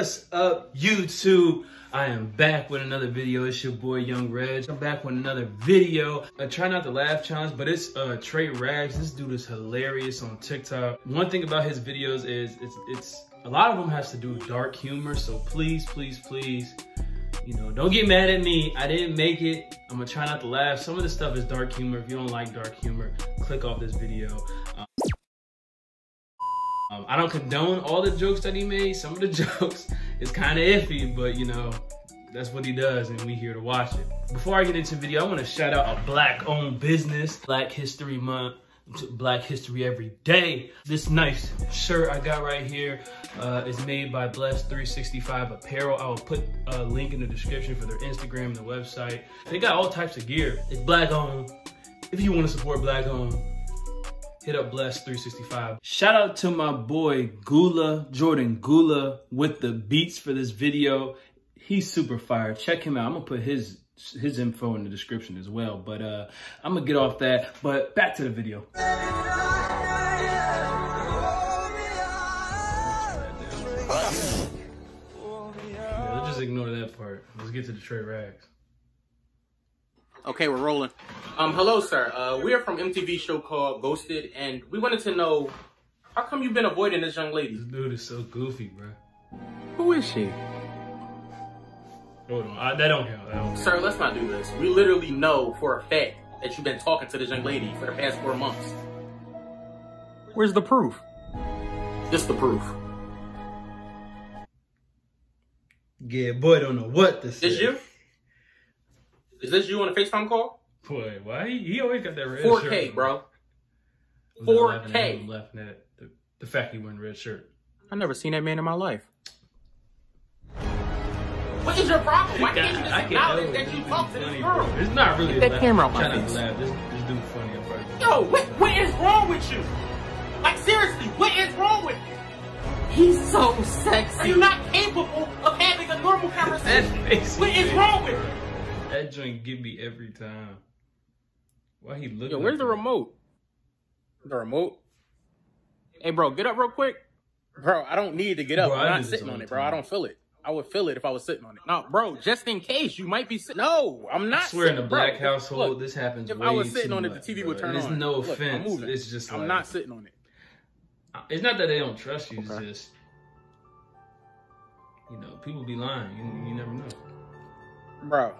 up, YouTube? I am back with another video. It's your boy Young Reg. I'm back with another video. I try not to laugh challenge, but it's uh Tra Rags. This dude is hilarious on TikTok. One thing about his videos is it's it's a lot of them has to do with dark humor. So please, please, please, you know, don't get mad at me. I didn't make it. I'm gonna try not to laugh. Some of the stuff is dark humor. If you don't like dark humor, click off this video. I don't condone all the jokes that he made. Some of the jokes is kind of iffy, but you know, that's what he does and we here to watch it. Before I get into the video, I wanna shout out a black owned business, Black History Month, Black History Every Day. This nice shirt I got right here uh, is made by Blessed 365 Apparel. I will put a link in the description for their Instagram and the website. They got all types of gear. It's black owned. If you wanna support black owned, hit up Bless 365. Shout out to my boy Goulla, Jordan Goulla with the beats for this video. He's super fire. Check him out. I'm gonna put his his info in the description as well. But uh I'm gonna get off that. But back to the video. Let's just ignore that part. Let's get to Tra Rags. Okay, we're rolling. Um, hello, sir. Uh, we are from MTV show called Ghosted, and we wanted to know how come you've been avoiding this young lady? This dude is so goofy, bro. Who is she? Hold on, I, that don't count. That don't count. Sir, let's not do this. We literally know for a fact that you've been talking to this young lady for the past four months. Where's the proof? This the proof. Yeah, boy, don't know what to say. This you? Is this you on a FaceTime call? Boy, why he, he always got that red 4K, shirt. bro. I'm not laughing 4K. at him, I'm laughing at the, the fact he wearing a red shirt. I never seen that man in my life. What is your problem? Why can't you just acknowledge that you talk to this girl? It's not really Get a that camera out my face. laugh. This, this dude funny on purpose. Yo, what, what is wrong with you? Like seriously, what is wrong with you? He's so sexy. Are you not capable of having a normal conversation? What is wrong with bro. That joint give me every time. Why he look Yo, where's the remote? The remote? Hey, bro, get up real quick. Bro, I don't need to get up. Bro, I'm not sitting on it, bro. I don't feel it. I would feel it if I was sitting on it. No, bro, just in case you might be sitting. No, I'm not. I swear in sitting, the black bro. household, Look, this happens if I was sitting on it, much, the TV bro. would turn There's on. no Look, offense. it's just I'm like, not sitting on it. It's not that they don't trust you. Okay. It's just, you know, people be lying. You, you never know. Bro.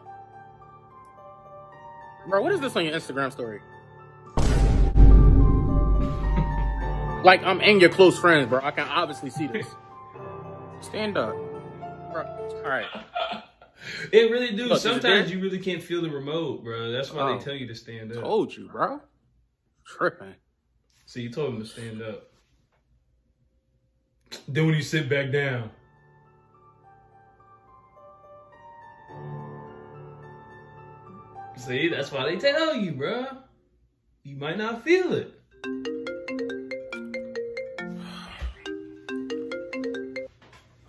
Bro, what is this on your Instagram story? like, I'm in your close friends, bro. I can obviously see this. Stand up. Bro, alright. It really do. Look, Sometimes you really can't feel the remote, bro. That's why Oh. they tell you to stand up. Told you, bro. Tripping. So you told him to stand up. Then when you sit back down. See, that's why they tell you, bro. You might not feel it.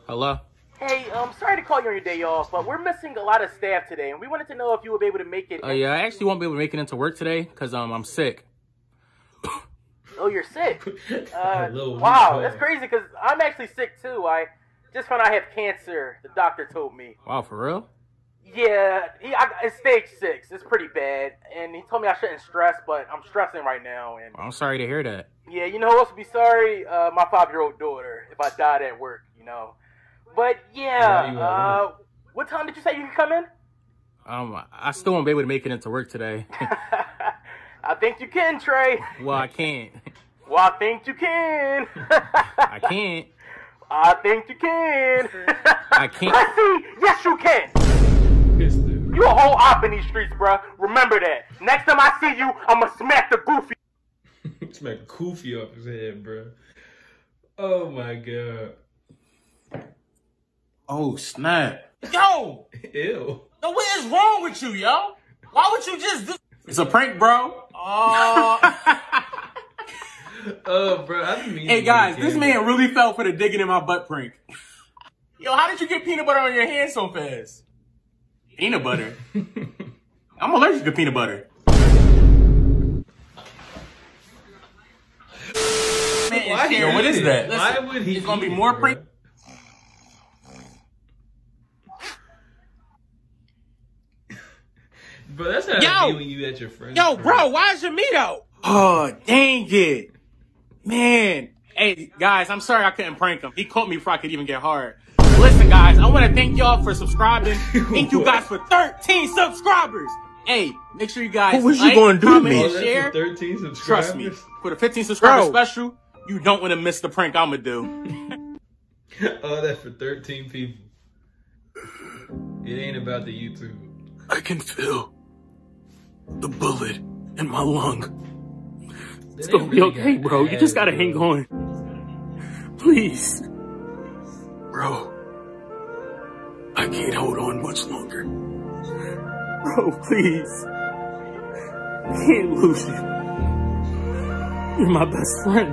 Hello? Hey, um, sorry to call you on your day off, but we're missing a lot of staff today, and we wanted to know if you would be able to make it. Oh, yeah, I actually won't be able to make it into work today because um, I'm sick. Oh, you're sick. Uh, A wow, that's crazy because I'm actually sick too. I just found out I have cancer. The doctor told me. Wow, for real? Yeah, he, I, it's stage six. It's pretty bad, and he told me I shouldn't stress, but I'm stressing right now. And I'm sorry to hear that. yeah, you know who else would be sorry? Uh, my five-year-old daughter if I died at work. You know. But Yeah, yeah, uh, what time did you say you could come in? Um, I still won't be able to make it into work today. I think you can, Trey. well, I can't. Well, I think you can. I can't. I think you can. I can't. Let's see. Yes, you can. This dude. You a whole op in these streets, bruh. Remember that. Next time I see you, I'ma smack the goofy. Smack a koofy off his head, bro. Oh my god. Oh, snap. Yo! Ew. Yo, what is wrong with you, yo? Why would you just do... It's a prank, bro. Oh. Oh, bro. I didn't mean hey, guys, this man really fell for the digging in my butt prank. Yo, how did you get peanut butter on your hands so fast? Peanut butter? I'm allergic to peanut butter. Man, Why what is that? Why would he? It's gonna be more pre. Bro, that's not yo, you at your. Yo, friend. bro, why is your meat out? Oh, dang it. Man. Hey, guys, I'm sorry I couldn't prank him. He caught me before I could even get hard. Listen, guys, I want to thank y'all for subscribing. Thank you guys for 13 subscribers. Hey, make sure you guys What was you like, gonna do to comment, me? And share. 13 subscribers. Trust me. For the 15 subscriber Bro. special, you don't want to miss the prank I'm going to do. oh, that's for 13 people. It ain't about the YouTube. I can feel the bullet in my lung. It's gonna be okay, bro. You just gotta hang on. Please. Bro. I can't hold on much longer. Bro, please. I can't lose you. You're my best friend.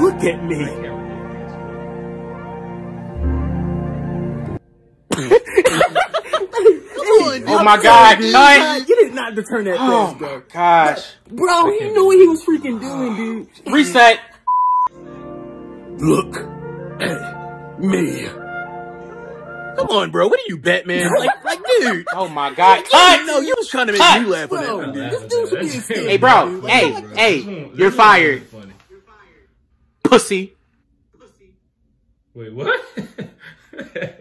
Look at me. Oh my God, cut. You did not deter that Oh fast, bro. my gosh. Bro, he knew what he was freaking doing, dude. Reset. Look at me. Come on, bro. What are you, Batman? Like, like, dude. Oh my God, I cut. know you was trying to make Cut. me laugh on that Bro, one, dude. This This dude should be dude's Hey, bro. Hey, hey, you're fired. Pussy. Wait, what?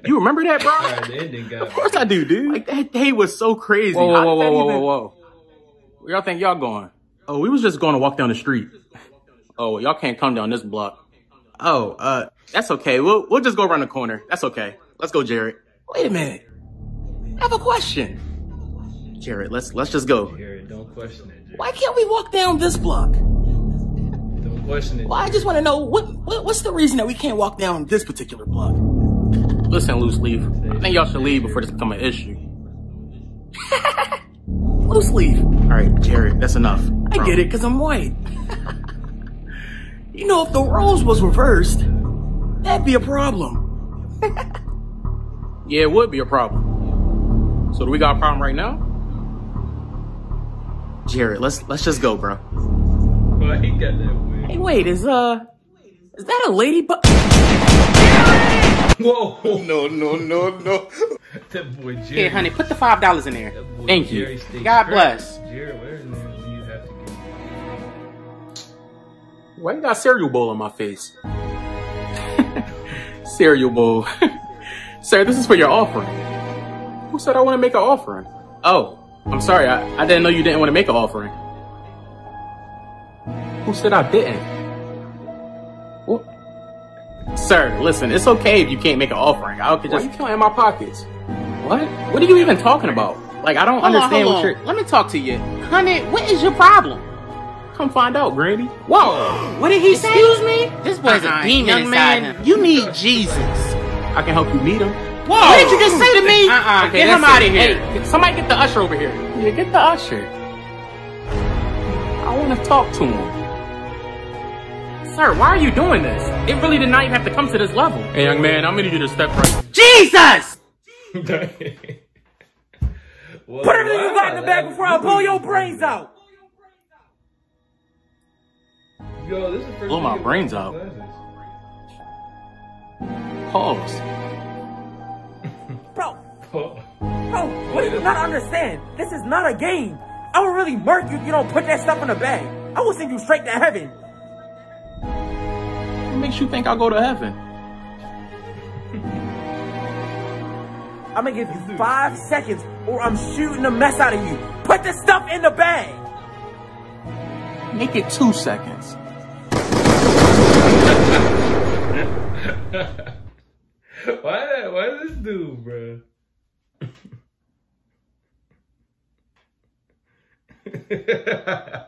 You remember that, bro? Alright, the ending got Of course I do, dude. Like that day was so crazy. Whoa, whoa, whoa, whoa, whoa, even- whoa, whoa. Where y'all think y'all going? Oh, we was just going to walk down the street. Oh, y'all can't come down this block. Oh, uh, that's okay. We'll we'll just go around the corner. That's okay. Let's go, Jared. Wait a minute. I have a question. Jared, let's let's just go. Jared, don't question it. Jared. Why can't we walk down this block? Don't question it. Well, I just want to know what, what what's the reason that we can't walk down this particular block? Listen, loose leaf. I think y'all should leave before this become an issue. Loose leaf. All right, Jared, that's enough. I get it, cause I'm white. you know, if the roles was reversed, that'd be a problem. Yeah, it would be a problem. So do we got a problem right now? Jared, let's let's just go, bro. Why he got that weird? Hey, wait, is uh, is that a ladybug? Whoa! No, no, no, no. That boy Jared. Here, honey, put the five dollars in there. Thank Jerry you. God strapped. bless. Jared, where's in there when you have to get Why you got cereal bowl on my face? Cereal bowl. Sir, this is for your offering. Who said I want to make an offering? Oh, I'm sorry. I, I didn't know you didn't want to make an offering. Who said I didn't? What? Sir, listen, it's okay if you can't make an offering. I could just. Why you counting my pockets? What? What are you even talking about? Like, I don't Hold understand hold what on. you're. Let me talk to you. Honey, what is your problem? Come find out, Granny. Whoa! What did he say? Excuse me? This boy's Uh-uh, a demon young inside man, him. You need Jesus. I can help you meet him. Whoa! What did you just say to me? Uh-uh, Get him out of here. Hey, somebody get the usher over here. Yeah, get the usher. I want to talk to him. Sir, why are you doing this? It really did not even have to come to this level. Hey, young man, I'm gonna need you to step right. Jesus! Well, Put everything you why got in the bag that- before I blow your brains out. Yo, this is Blow my brains out. glasses. Pause. Bro, bro, what do you not understand? This is not a game. I would really murk you if you don't put that stuff in the bag. I will send you straight to heaven. What makes you think I'll go to heaven? I'm gonna give you five seconds or I'm shooting the mess out of you. Put the stuff in the bag. Make it two seconds. why that? Why this dude, bro?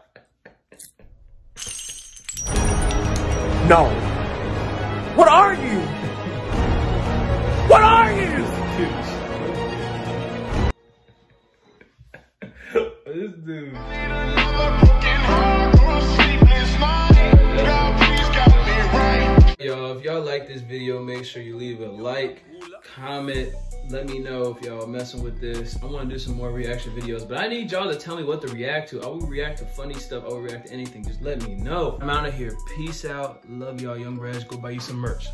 No. What are you? What are you? this dude. Y'all, if y'all like this video, make sure you leave a like, comment, let me know if y'all messing with this. I want to do some more reaction videos, but I need y'all to tell me what to react to. I will react to funny stuff. I will react to anything. Just let me know. I'm out of here. Peace out. Love y'all, Young Reg. Go buy you some merch.